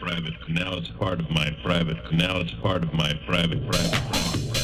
private. canal. it's part of my private. canal. it's part of my private, private, private. private.